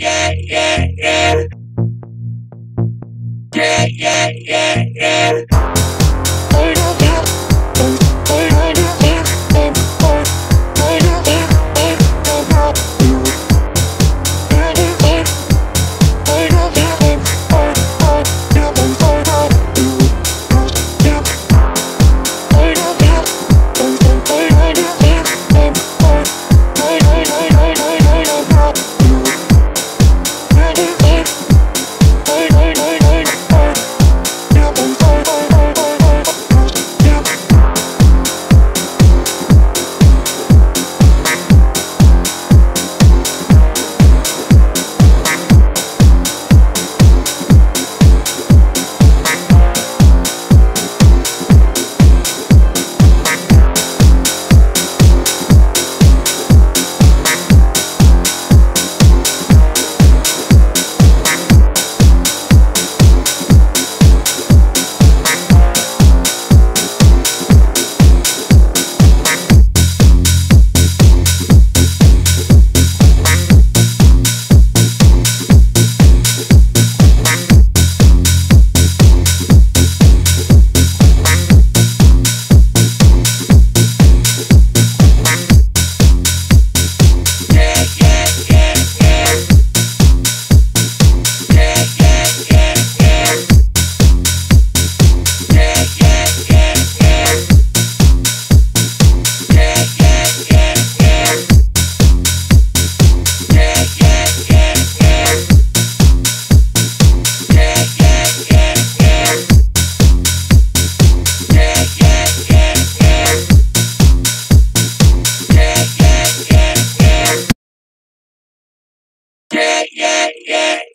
yeah, yeah, yeah.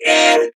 in